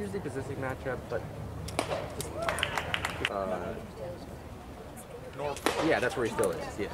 usually Bezistic matchup, but uh, yeah, that's where he still is. Yeah.